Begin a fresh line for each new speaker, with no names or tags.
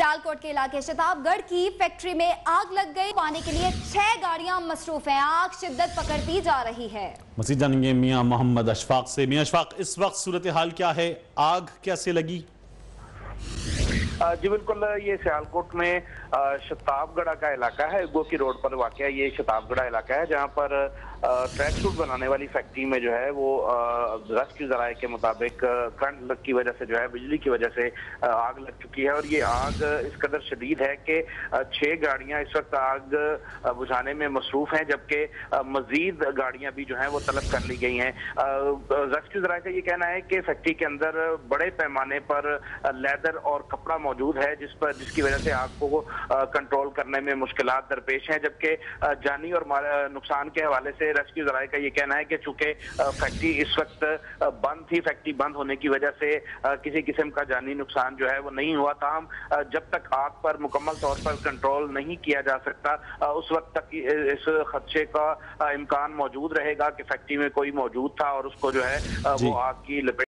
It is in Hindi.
सियालकोट के इलाके शताबगढ़ की फैक्ट्री में आग लग गई। पाने के लिए छह गाड़ियाँ मसरूफ हैं। आग शिद्दत पकड़ती जा रही है।
मसीद जानेंगे मियाँ मोहम्मद अशफाक से। मियाँ अशफाक इस वक्त सूरत हाल क्या है? आग कैसे लगी?
जी बिल्कुल ये सियालकोट में शताबगढ़ का इलाका है। गो की रोड पर वाक़ ये शताबगढ़ इलाका है जहाँ पर ट्रैक सूट बनाने वाली फैक्ट्री में जो है वो रेस्क्यू जराए के मुताबिक करंट लग की वजह से जो है, बिजली की वजह से आग लग चुकी है और ये आग इस कदर शदीद है कि छह गाड़ियाँ इस वक्त आग बुझाने में मसरूफ हैं, जबकि मजीद गाड़ियाँ भी जो हैं वो तलब कर ली गई हैं। रेस्क्यू जराए का ये कहना है कि फैक्ट्री के अंदर बड़े पैमाने पर लेदर और कपड़ा मौजूद है, जिस पर, जिसकी वजह से आग को कंट्रोल करने में मुश्किल दरपेश हैं, जबकि जानी और नुकसान के हवाले से रेस्क्यू जराये का ये कहना है कि चूँकि फैक्ट्री इस वक्त बंद थी फैक्ट्री बंद होने की वजह से किसी किस्म का जानी नुकसान जो है वो नहीं हुआ था। हम जब तक आग पर मुकम्मल तौर पर कंट्रोल नहीं किया जा सकता उस वक्त तक इस खदशे का इम्कान मौजूद रहेगा कि फैक्ट्री में कोई मौजूद था और उसको जो है वो आग की लपेट